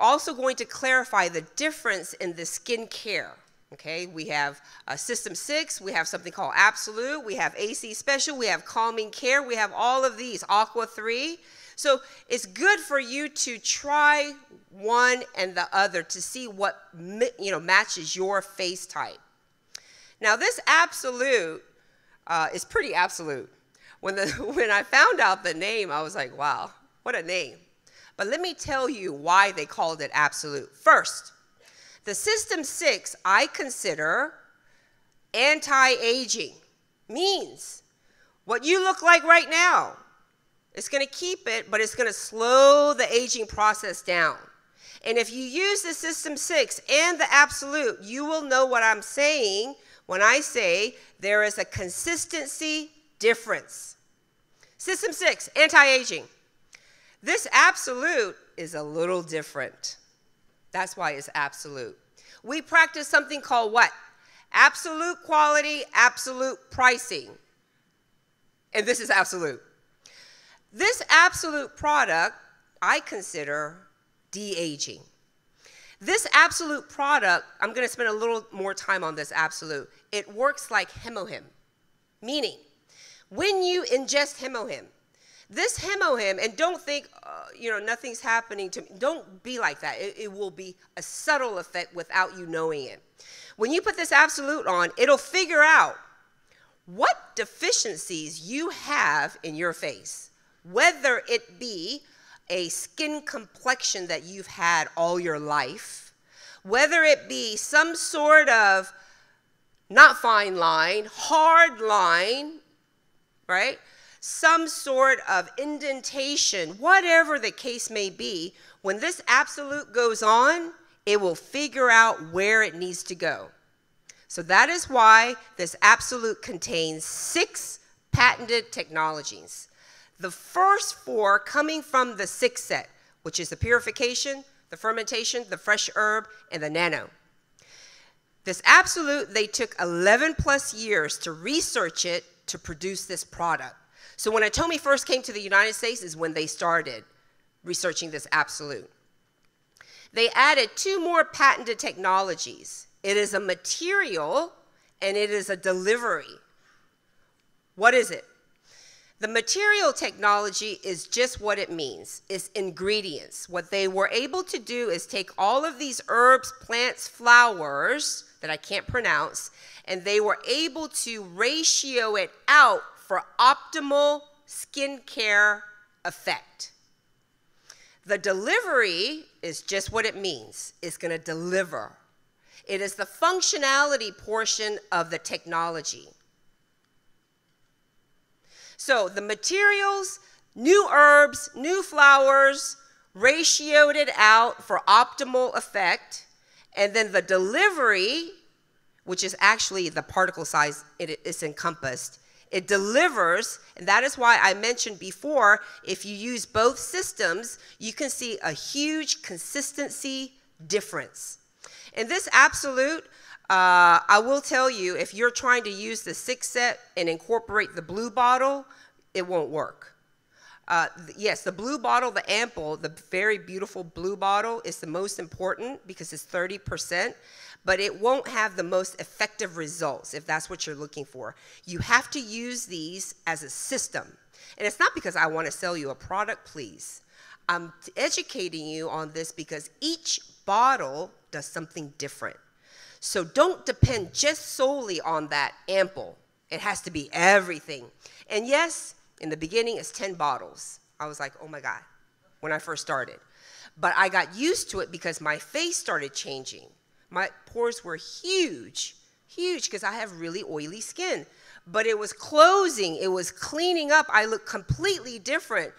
also going to clarify the difference in the skin care. Okay, we have uh, System 6, we have something called Absolute, we have AC Special, we have Calming Care, we have all of these, Aqua 3. So it's good for you to try one and the other to see what you know matches your face type. Now this Absolute uh, is pretty absolute. When, the, when I found out the name, I was like, wow, what a name. But let me tell you why they called it absolute. First, the System 6 I consider anti-aging. Means what you look like right now. It's going to keep it, but it's going to slow the aging process down. And if you use the System 6 and the Absolute, you will know what I'm saying when I say there is a consistency difference. System 6, anti-aging. This Absolute is a little different. That's why it's absolute. We practice something called what? Absolute quality, absolute pricing. And this is absolute. This absolute product I consider de-aging. This absolute product, I'm going to spend a little more time on this absolute. It works like Hemohim, meaning when you ingest Hemohim, this Hemohim, and don't think, uh, you know, nothing's happening to me. Don't be like that. It, it will be a subtle effect without you knowing it. When you put this absolute on, it'll figure out what deficiencies you have in your face, whether it be a skin complexion that you've had all your life, whether it be some sort of not fine line, hard line, right? Some sort of indentation, whatever the case may be, when this absolute goes on, it will figure out where it needs to go. So that is why this absolute contains six patented technologies. The first four coming from the six set, which is the purification, the fermentation, the fresh herb, and the nano. This absolute, they took 11 plus years to research it to produce this product. So when Atomy first came to the United States is when they started researching this absolute. They added two more patented technologies. It is a material and it is a delivery. What is it? The material technology is just what it means. It's ingredients. What they were able to do is take all of these herbs, plants, flowers that I can't pronounce, and they were able to ratio it out for optimal skincare effect. The delivery is just what it means. It's going to deliver. It is the functionality portion of the technology. So the materials, new herbs, new flowers, ratioed it out for optimal effect. And then the delivery, which is actually the particle size it is encompassed, it delivers, and that is why I mentioned before, if you use both systems, you can see a huge consistency difference. In this absolute, uh, I will tell you, if you're trying to use the six set and incorporate the blue bottle, it won't work. Uh, yes, the blue bottle, the ample, the very beautiful blue bottle is the most important because it's 30% but it won't have the most effective results if that's what you're looking for. You have to use these as a system. And it's not because I want to sell you a product, please. I'm educating you on this because each bottle does something different. So don't depend just solely on that ample. It has to be everything. And yes, in the beginning, it's 10 bottles. I was like, oh my God, when I first started. But I got used to it because my face started changing. My pores were huge, huge, because I have really oily skin. But it was closing, it was cleaning up. I looked completely different.